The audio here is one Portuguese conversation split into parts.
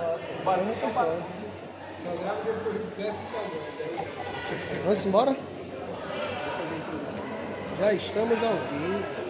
Do. Vamos embora? Já estamos ao vivo.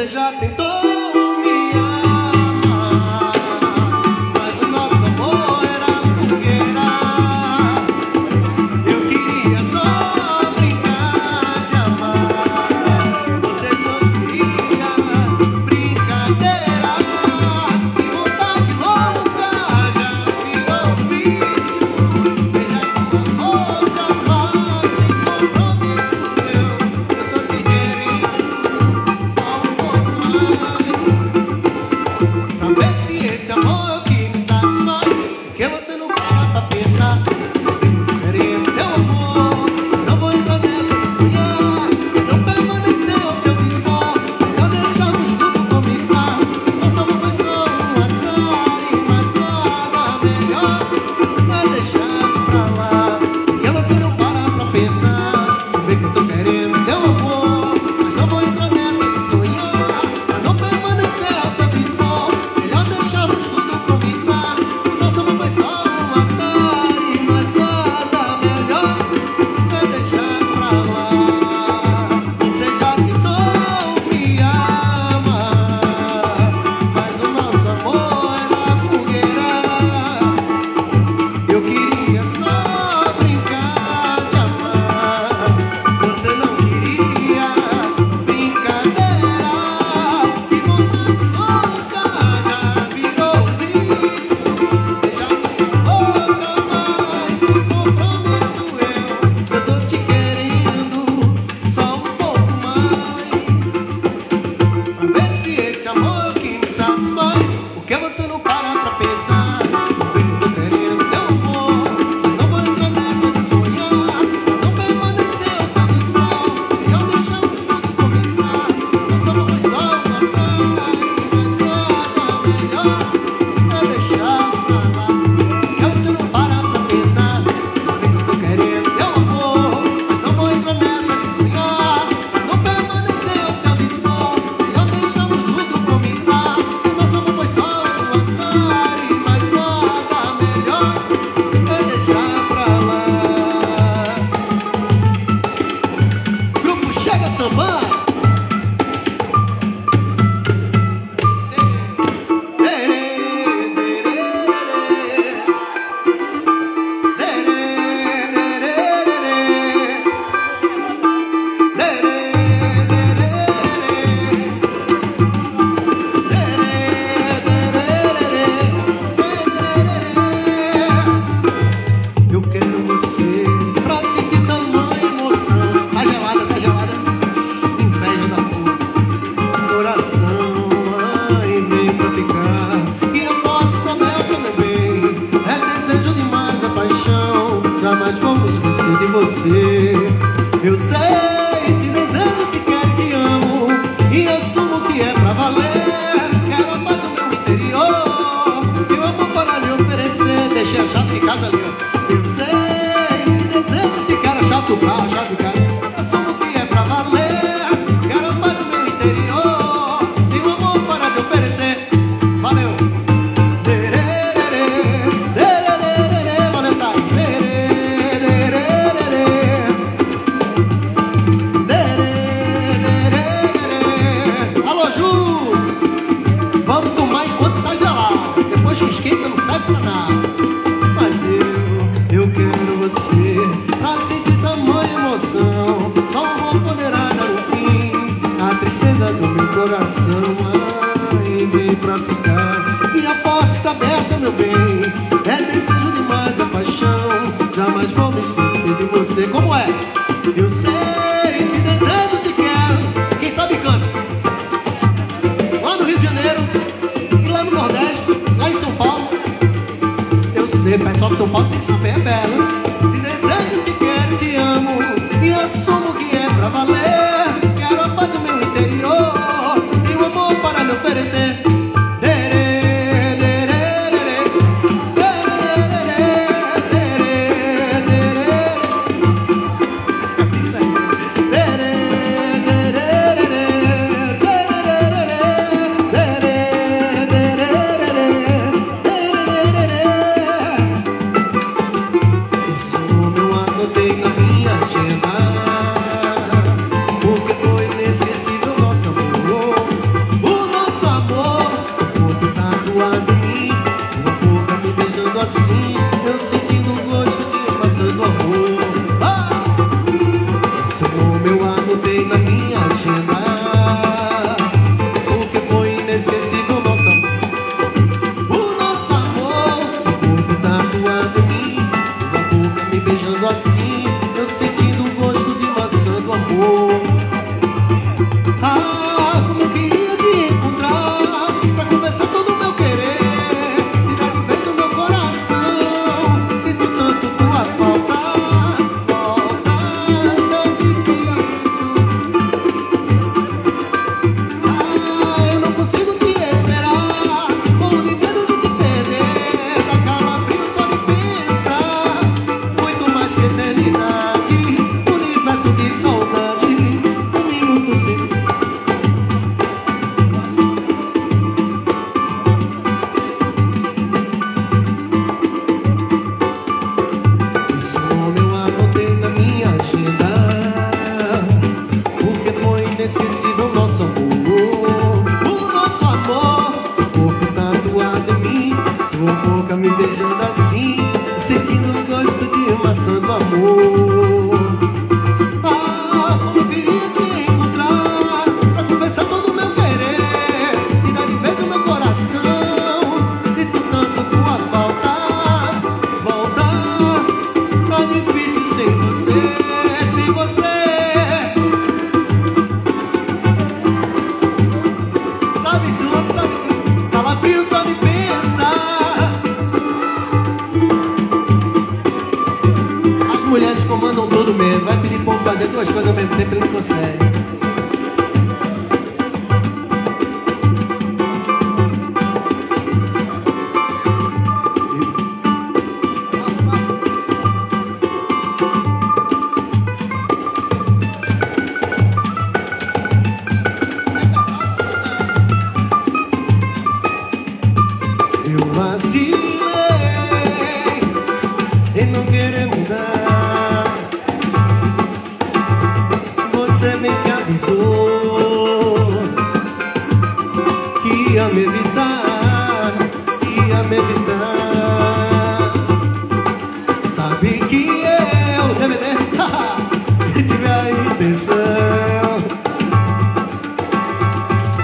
Você já tentou?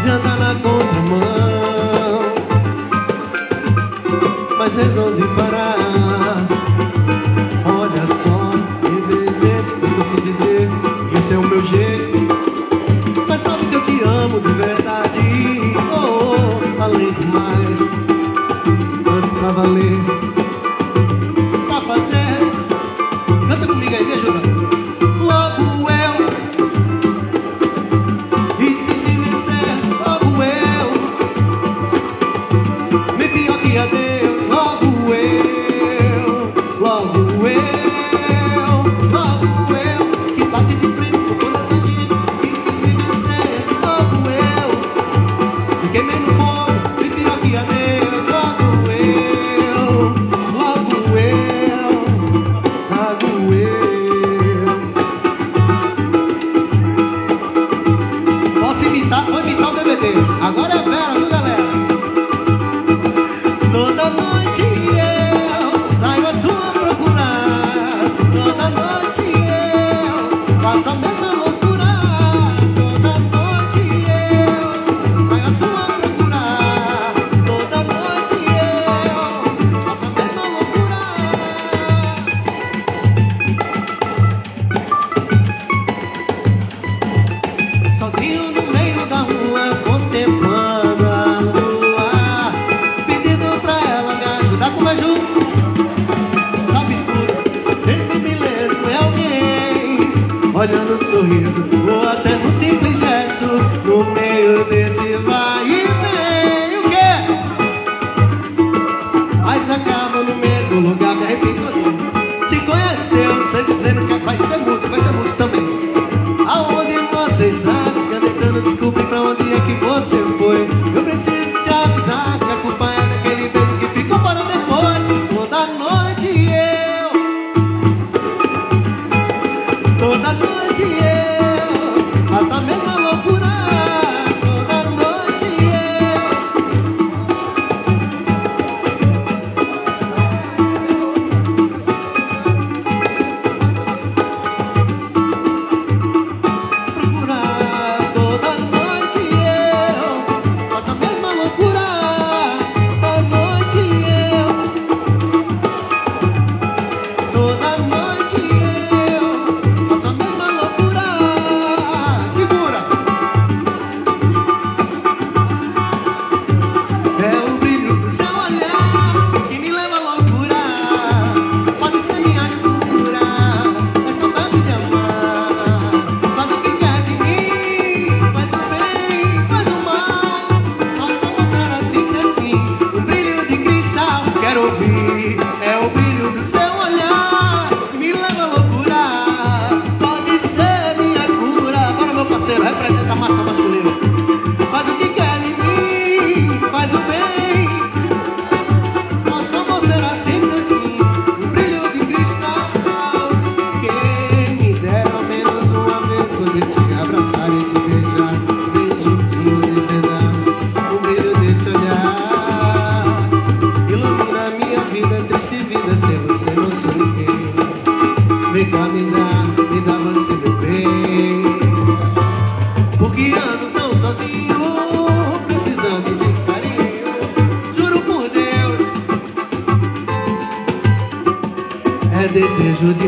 De andar na contramão mas resolvi parar.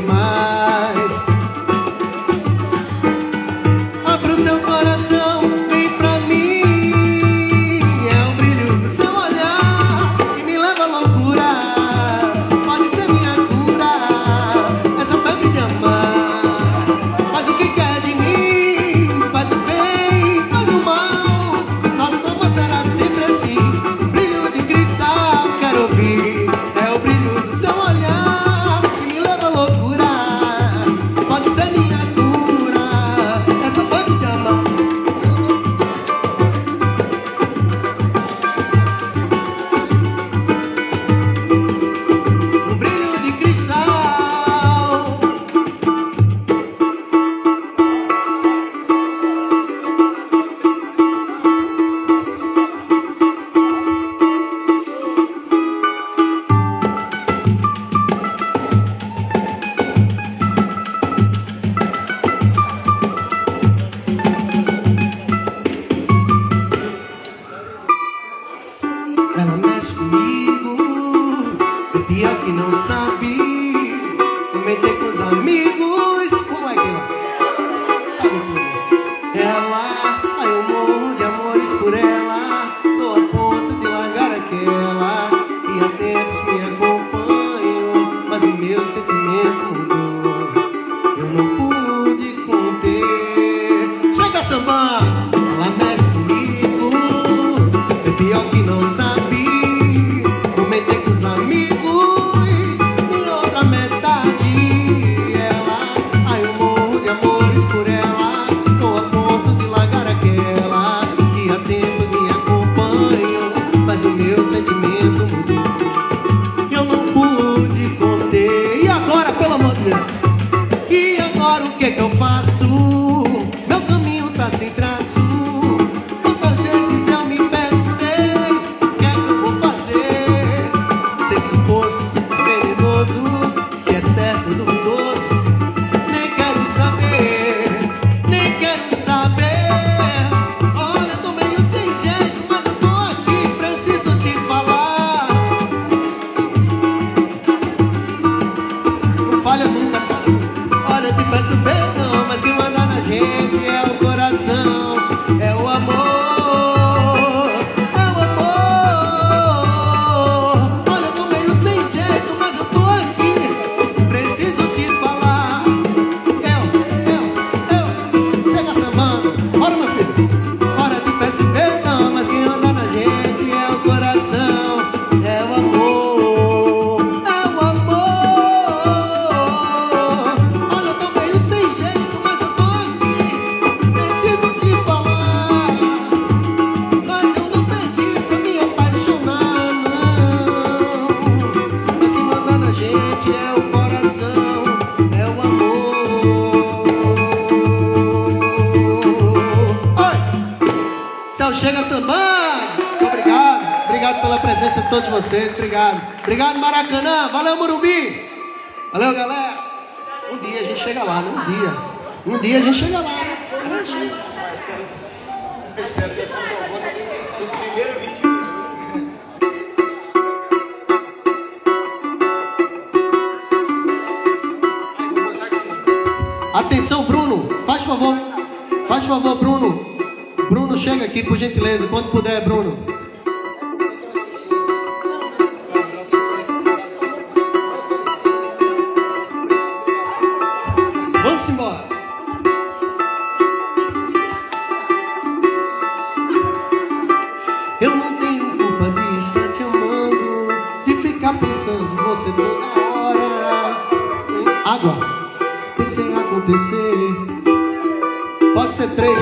Demais. Pelo amor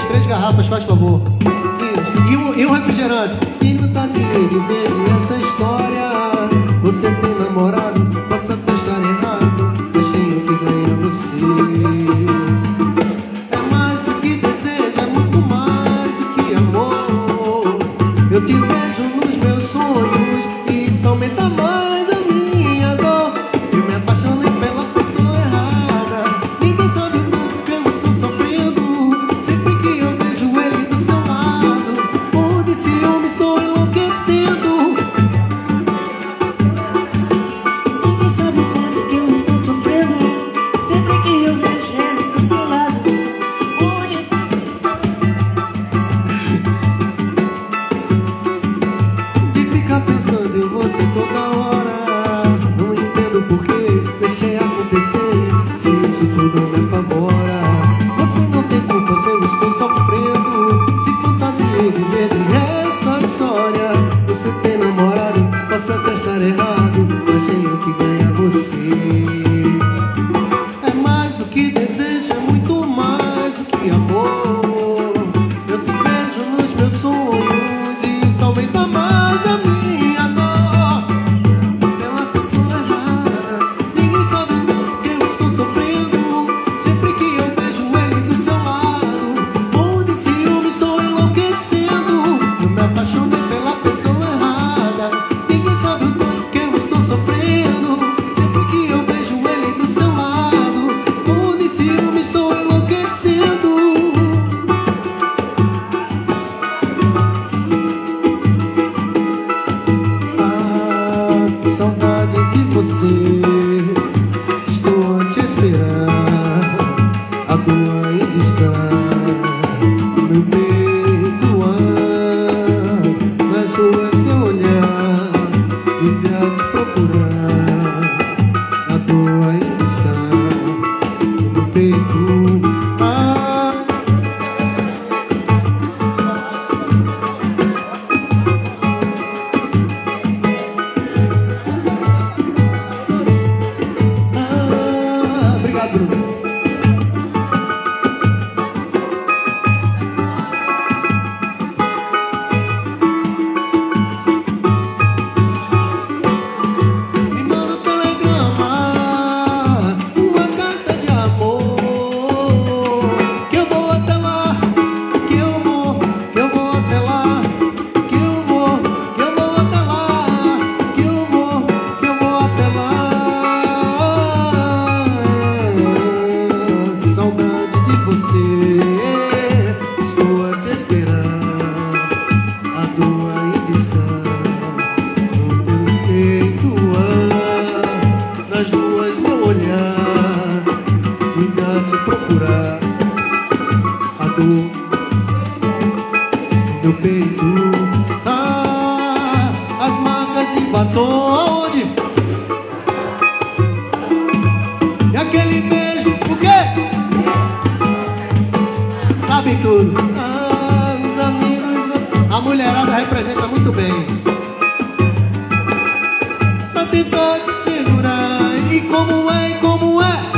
três garrafas, faz favor. Isso. E um, e um refrigerante. Ah, os amigos. A mulherada representa muito bem. Pra tentar te segurar. E como é, e como é.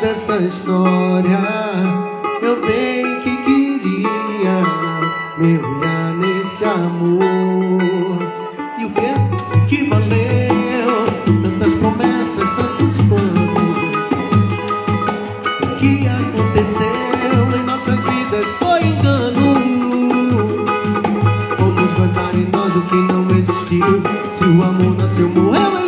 dessa história, eu bem que queria mergulhar nesse amor. E o que é que valeu tantas promessas, tantos planos? O que aconteceu em nossas vidas foi engano. Vamos guardar em nós o que não existiu. Se o amor nasceu, morreu.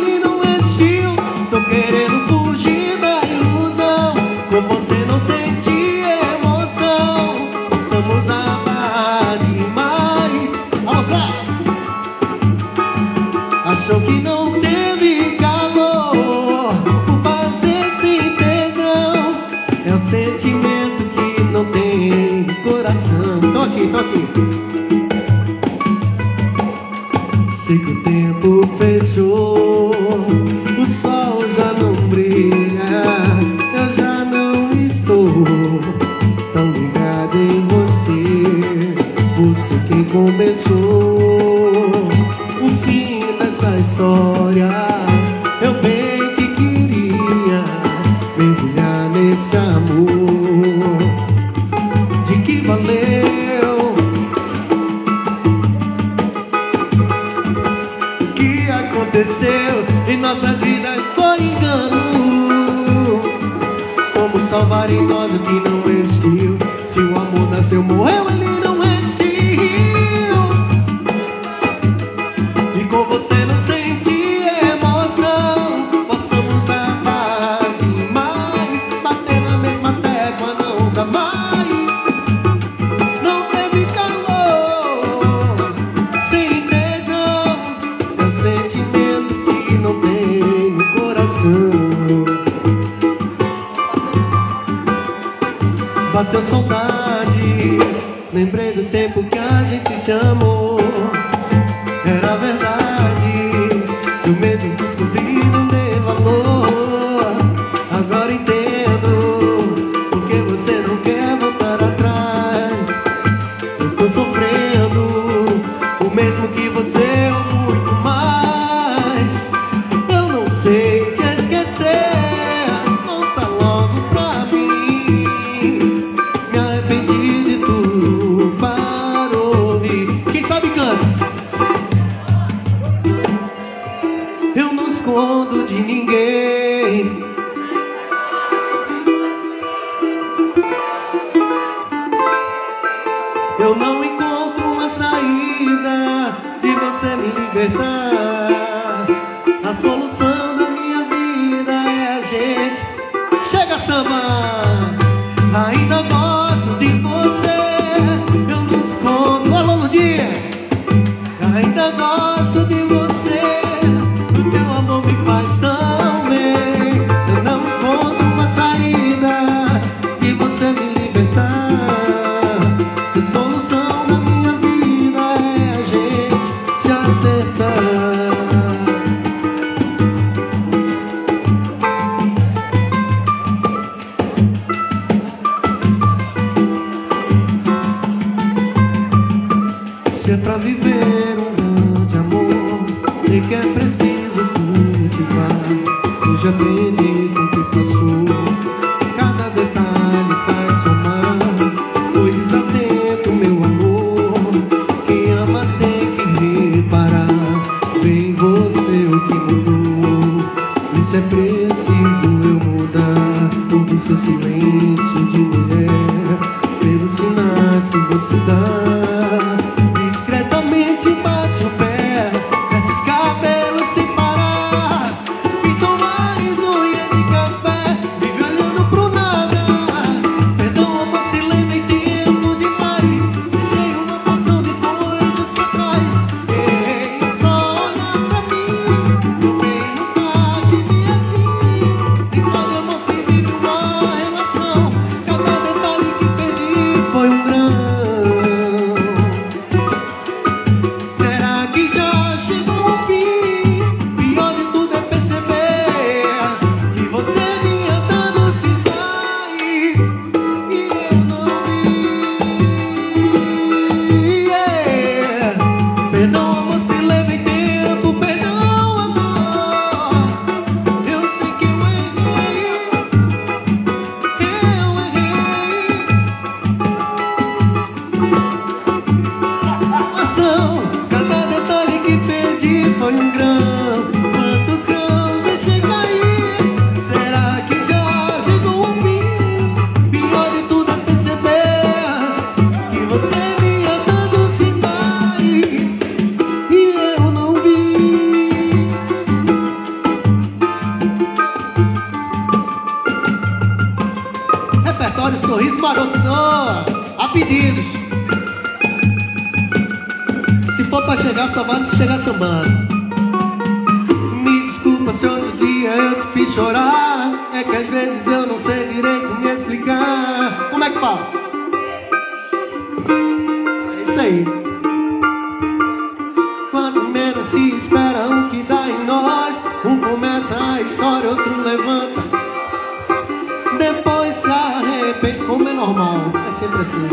bateu saudade. Lembrei do tempo que a gente se amou. você o que mudou. Isso é preciso eu mudar. Todo seu silêncio de menos se espera o que dá em nós. Um começa a história, outro levanta. Depois se arrepende, como é normal, é sempre assim.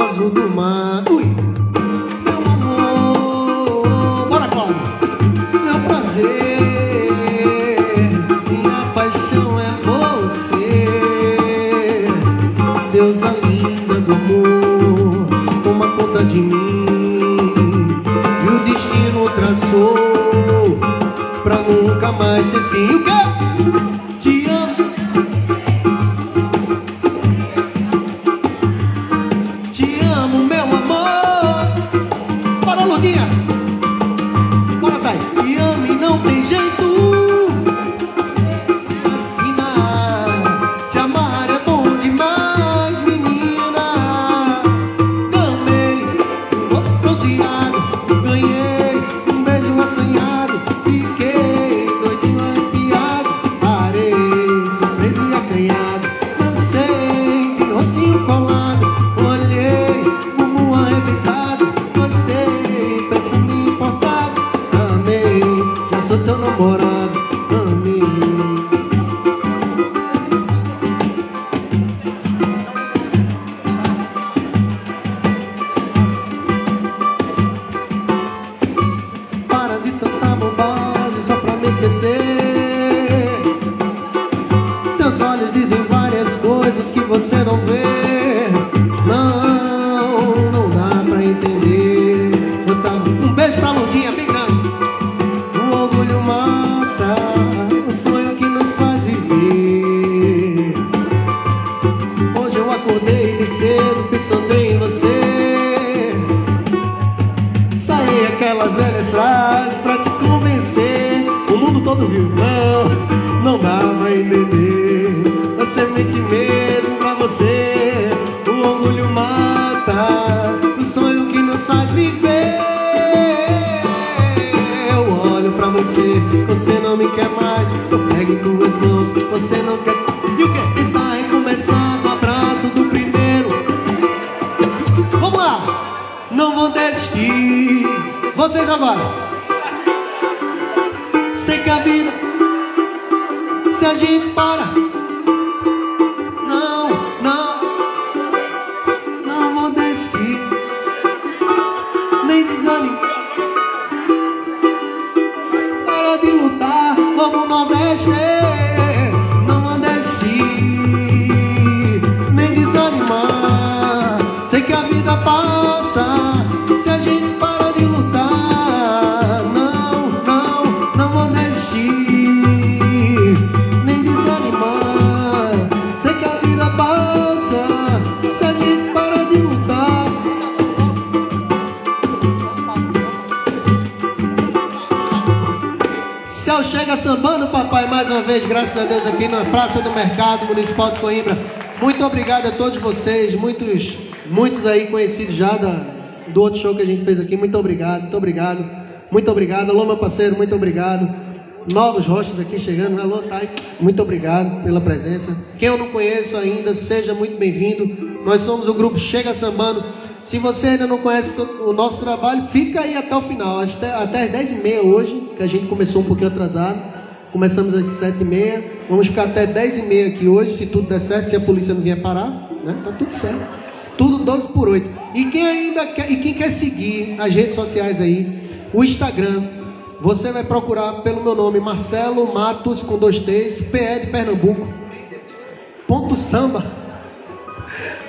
azul do mar. Ui! Meu amor, bora Cláudio! Meu prazer, minha paixão é você, deusa linda do amor, toma conta de mim. E o destino traçou pra nunca mais ser fim. O quê? sente medo pra você. O orgulho mata o sonho que nos faz viver. Eu olho pra você, você não me quer mais. Graças a Deus, aqui na Praça do Mercado Municipal de Coimbra. Muito obrigado a todos vocês, muitos, muitos aí conhecidos já da, do outro show que a gente fez aqui. Muito obrigado, muito obrigado, muito obrigado. Alô, meu parceiro, muito obrigado. Novos rostos aqui chegando. Alô, Thay, muito obrigado pela presença. Quem eu não conheço ainda, seja muito bem-vindo. Nós somos o grupo Chega Sambando. Se você ainda não conhece o nosso trabalho, fica aí até o final, até, até as 10h30 hoje, que a gente começou um pouquinho atrasado. Começamos às 7h30, vamos ficar até 10h30 aqui hoje, se tudo der certo, se a polícia não vier parar, né? Tá tudo certo. Tudo 12 por 8. E quem ainda quer, e quem quer seguir as redes sociais aí, o Instagram, você vai procurar pelo meu nome, Marcelo Matos com dois T's, PE de Pernambuco. Ponto samba.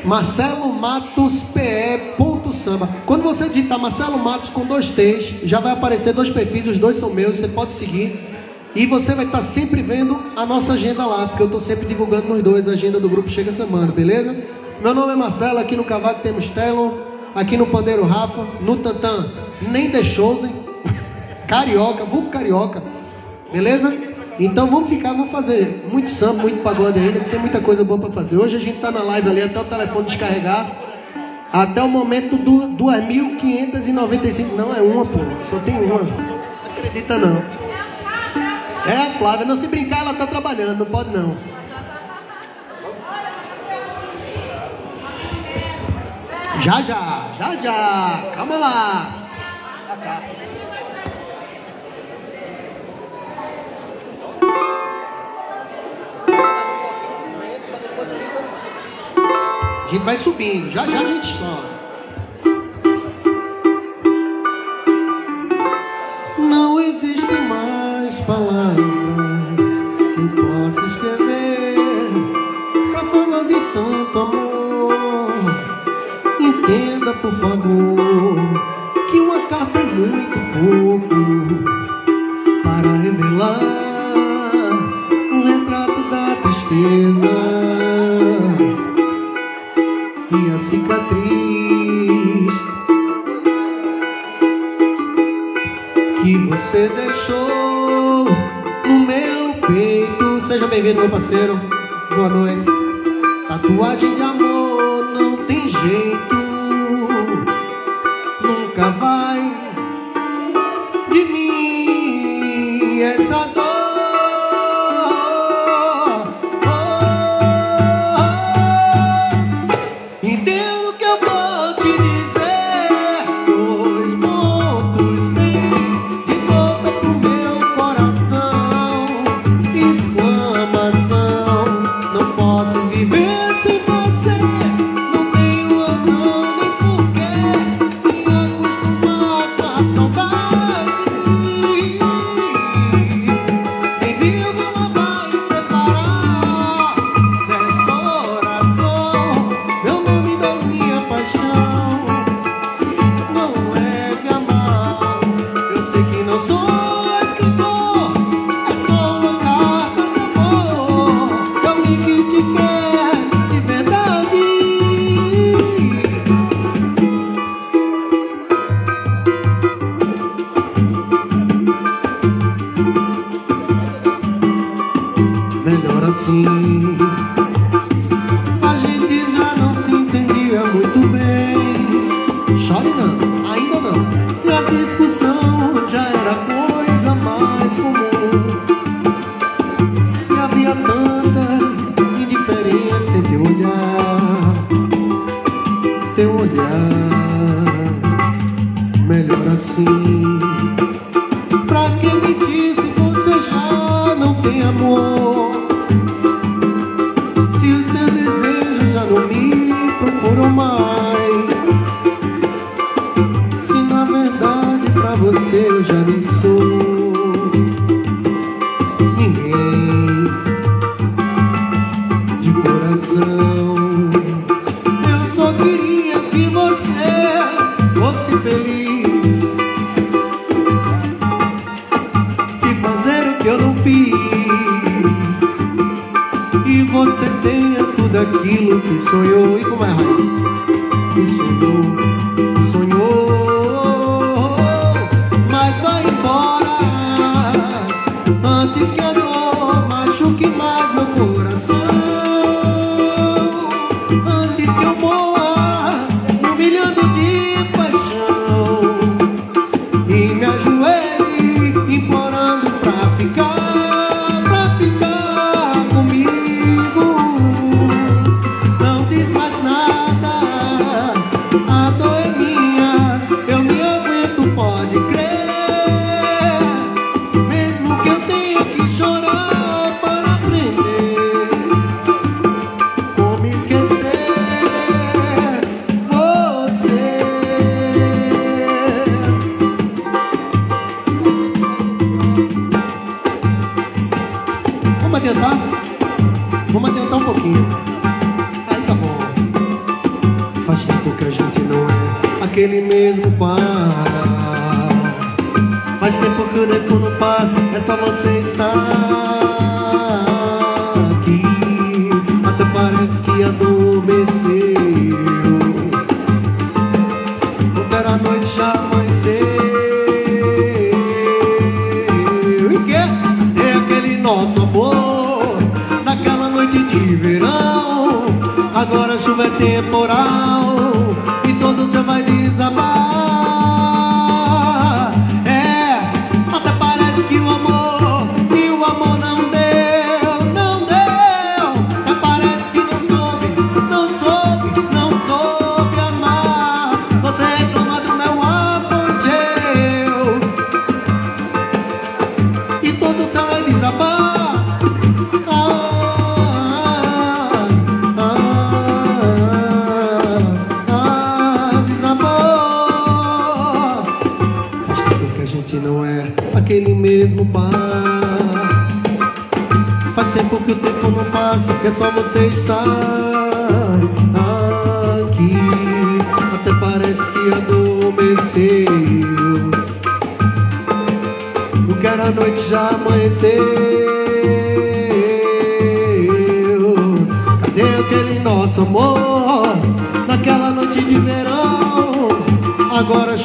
Marcelo Matos PE ponto samba. Quando você digitar Marcelo Matos com dois T's, já vai aparecer dois perfis, os dois são meus, você pode seguir. E você vai estar sempre vendo a nossa agenda lá, porque eu estou sempre divulgando nos dois a agenda do grupo Chega Semana, beleza? Meu nome é Marcelo, aqui no Cavaco temos Telon, aqui no Pandeiro Rafa, no Tantan nem The Chosen, Carioca, vulgo Carioca, beleza? Então vamos ficar, vamos fazer muito samba, muito pagode ainda, que tem muita coisa boa para fazer. Hoje a gente está na live ali até o telefone descarregar. Até o momento do 2.595. Não é uma, pô. Só tem uma. Não acredita não. É Flávia, não se brincar, ela tá trabalhando, não pode não. Já já, já já, calma lá. A gente vai subindo, já já a gente sobe. Pouco para revelar um retrato da tristeza e a cicatriz que você deixou no meu peito. Seja bem-vindo, meu parceiro. Boa noite. Tatuagem de amor não tem jeito, fosse feliz. De fazer o que eu não fiz. E você tenha tudo aquilo que sonhou. E como é raio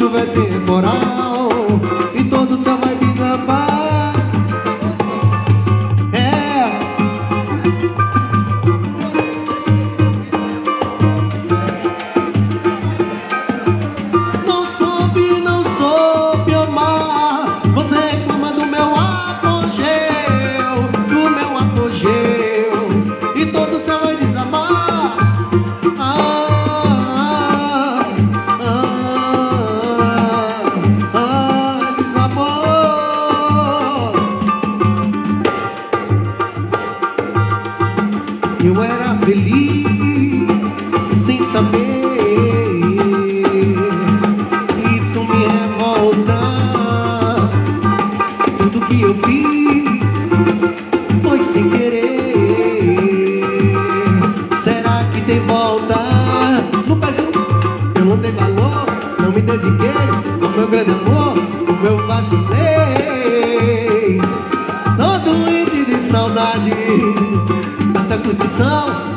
σου βετή φορά posição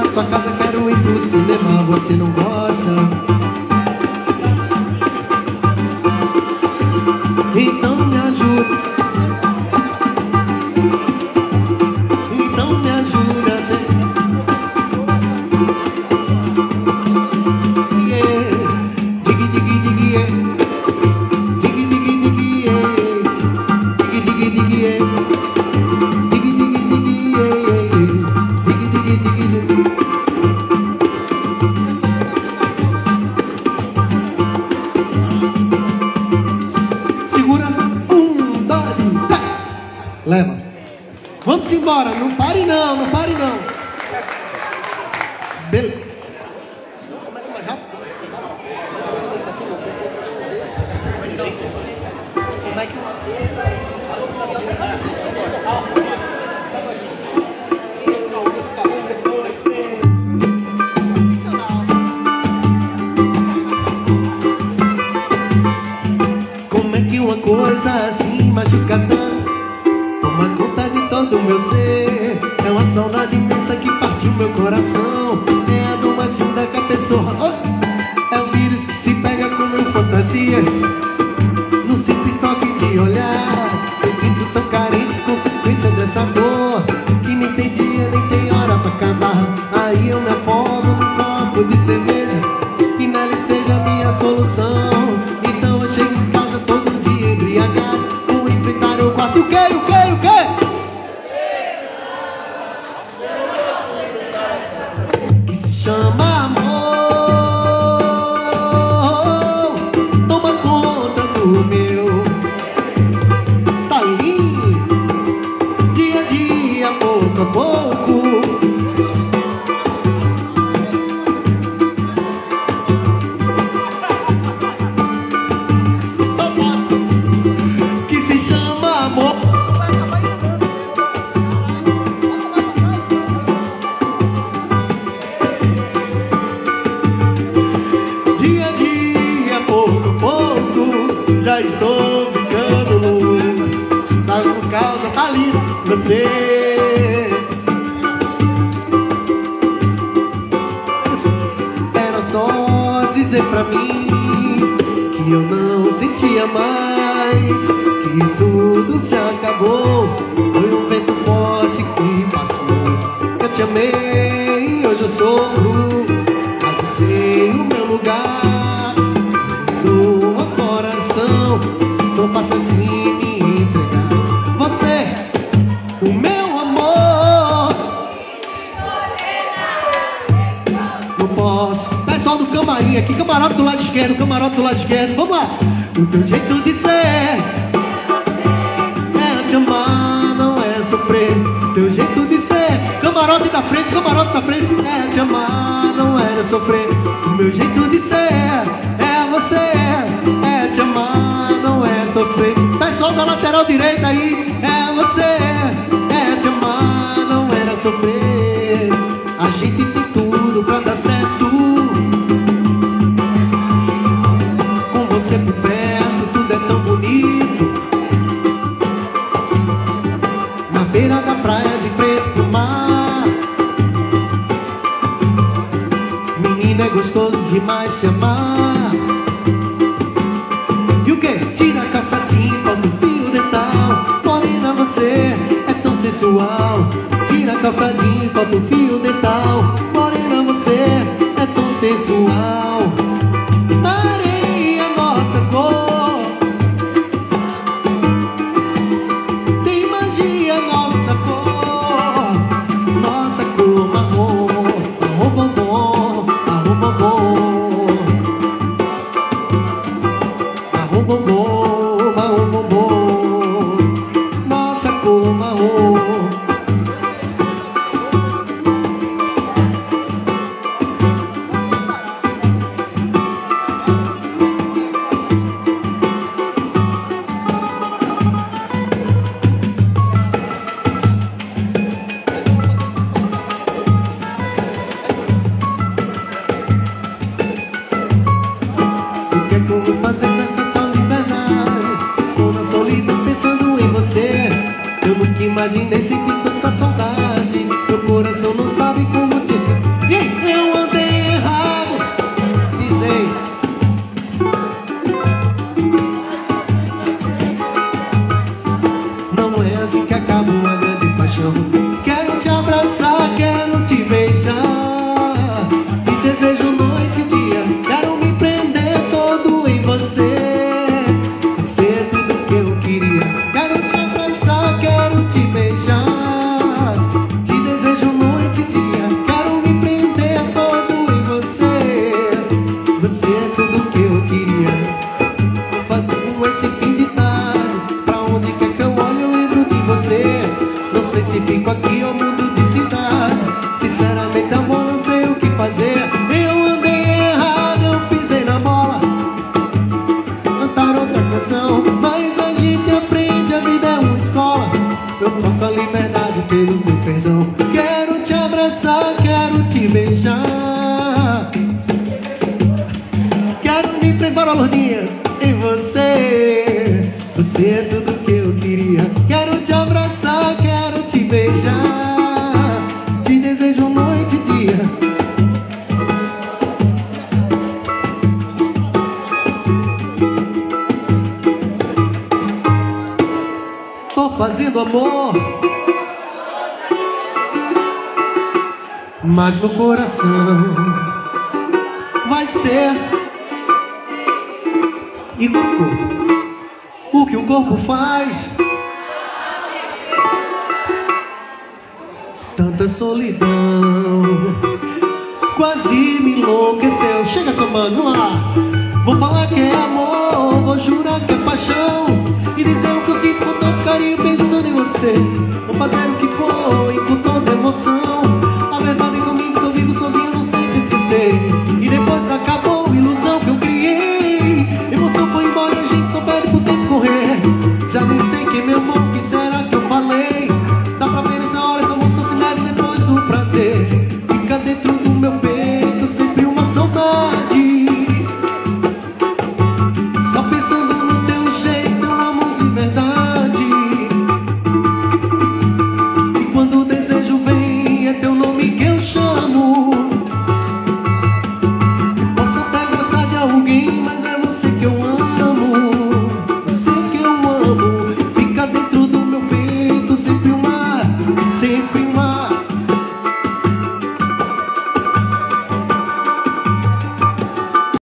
na sua casa, quero ir pro cinema, você não gosta. Pouco a pouco. Calça jeans, bota o fio O que o corpo faz?